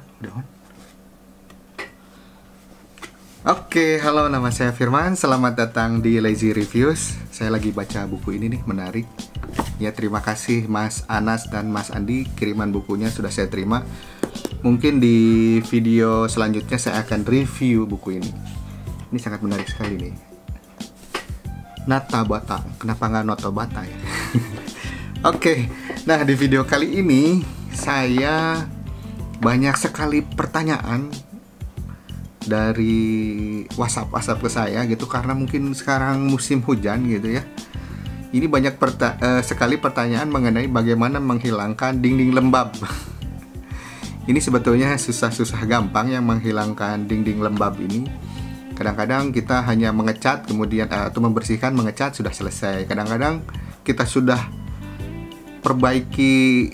Udah on? Oke, halo nama saya Firman. Selamat datang di Lazy Reviews. Saya lagi baca buku ini nih, menarik. Ya, terima kasih Mas Anas dan Mas Andi. Kiriman bukunya sudah saya terima. Mungkin di video selanjutnya saya akan review buku ini. Ini sangat menarik sekali nih. Nata Bata. Kenapa nggak Noto Bata ya? Oke, nah di video kali ini saya banyak sekali pertanyaan dari WhatsApp WhatsApp ke saya gitu karena mungkin sekarang musim hujan gitu ya. Ini banyak perta uh, sekali pertanyaan mengenai bagaimana menghilangkan dinding lembab. ini sebetulnya susah-susah gampang yang menghilangkan dinding lembab ini. Kadang-kadang kita hanya mengecat kemudian uh, atau membersihkan mengecat sudah selesai. Kadang-kadang kita sudah perbaiki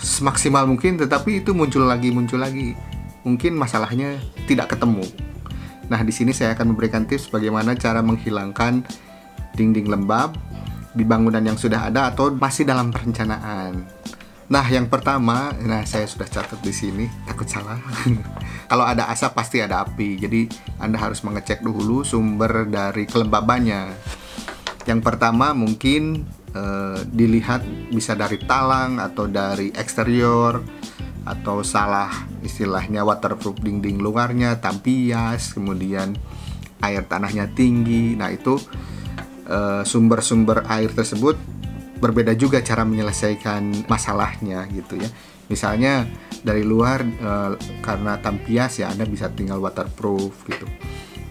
semaksimal mungkin tetapi itu muncul lagi muncul lagi mungkin masalahnya tidak ketemu. Nah, di sini saya akan memberikan tips bagaimana cara menghilangkan dinding lembab di bangunan yang sudah ada atau masih dalam perencanaan. Nah, yang pertama, nah saya sudah catat di sini, takut salah. Kalau ada asap pasti ada api. Jadi, Anda harus mengecek dulu sumber dari kelembabannya. Yang pertama mungkin eh, dilihat bisa dari talang atau dari eksterior atau salah istilahnya waterproof dinding luarnya tampias kemudian air tanahnya tinggi. Nah itu eh, sumber-sumber air tersebut berbeda juga cara menyelesaikan masalahnya gitu ya. Misalnya dari luar uh, karena tampias ya anda bisa tinggal waterproof gitu.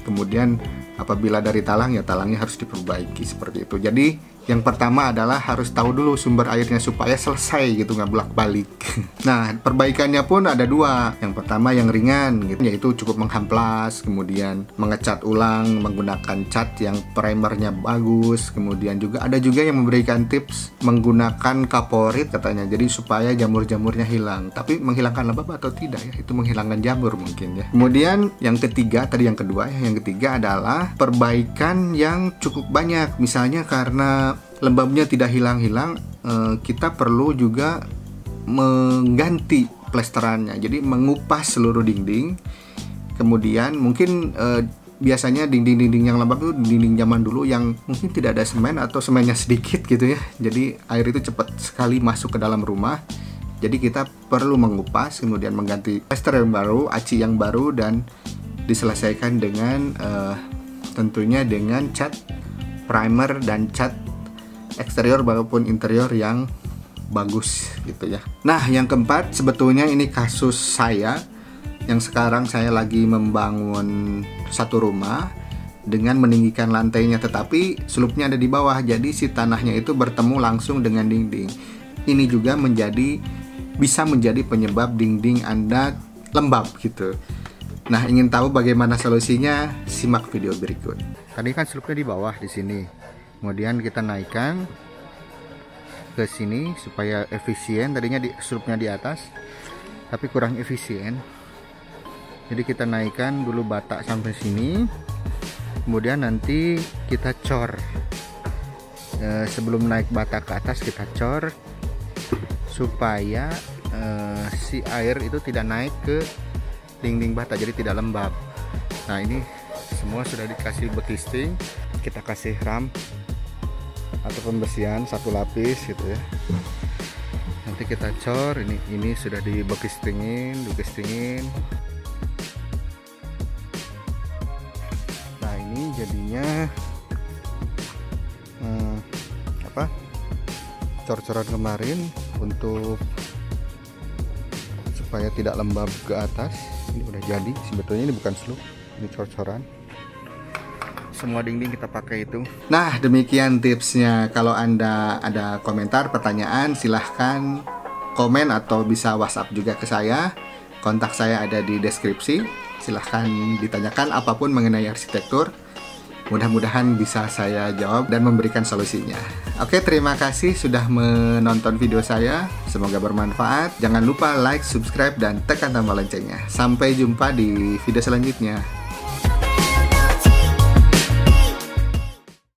Kemudian apabila dari talang ya talangnya harus diperbaiki seperti itu. Jadi yang pertama adalah harus tahu dulu sumber airnya supaya selesai gitu nggak bolak balik nah perbaikannya pun ada dua. Yang pertama yang ringan gitu yaitu cukup menghamplas kemudian mengecat ulang menggunakan cat yang primernya bagus kemudian juga ada juga yang memberikan tips menggunakan kaporit katanya. Jadi supaya jamur-jamurnya hilang. Tapi menghilangkan lembab atau tidak ya itu menghilangkan jamur mungkin ya. Kemudian yang ketiga tadi yang kedua ya yang ketiga adalah perbaikan yang cukup banyak. Misalnya karena lembabnya tidak hilang-hilang, eh, kita perlu juga mengganti plesterannya. Jadi mengupas seluruh dinding. Kemudian mungkin eh, biasanya dinding-dinding yang lembab itu dinding zaman dulu yang mungkin tidak ada semen atau semennya sedikit gitu ya. Jadi air itu cepat sekali masuk ke dalam rumah. Jadi kita perlu mengupas, kemudian mengganti plester yang baru, aci yang baru dan diselesaikan dengan uh, tentunya dengan cat primer dan cat eksterior maupun interior yang bagus gitu ya. Nah, yang keempat sebetulnya ini kasus saya yang sekarang saya lagi membangun satu rumah dengan meninggikan lantainya tetapi selupnya ada di bawah jadi si tanahnya itu bertemu langsung dengan dinding. Ini juga menjadi bisa menjadi penyebab dinding Anda lembab gitu. Nah, ingin tahu bagaimana solusinya? Simak video berikut. Tadi kan selupnya di bawah di sini kemudian kita naikkan ke sini supaya efisien. Tadinya di di atas tapi kurang efisien. Jadi kita naikkan dulu bata sampai sini. Kemudian nanti kita cor. E, sebelum naik bata ke atas kita cor supaya e, si air itu tidak naik ke dinding bata jadi tidak lembab. Nah ini semua sudah dikasih bekisting kita kasih ram atau pembersihan satu lapis gitu ya. Nanti kita cor ini ini sudah dibekistingin dibekistingin nah ini jadinya hmm, apa cor-coran kemarin untuk supaya tidak lembab ke atas. Ini udah jadi sebetulnya ini bukan slope ini cor-coran semua dinding kita pakai itu nah demikian tipsnya kalau anda ada komentar pertanyaan silahkan komen atau bisa whatsapp juga ke saya kontak saya ada di deskripsi silahkan ditanyakan apa pun mengenai arsitektur Mudah-mudahan bisa saya jawab dan memberikan solusinya. Oke, terima kasih sudah menonton video saya. Semoga bermanfaat. Jangan lupa like, subscribe, dan tekan tombol loncengnya. Sampai jumpa di video selanjutnya.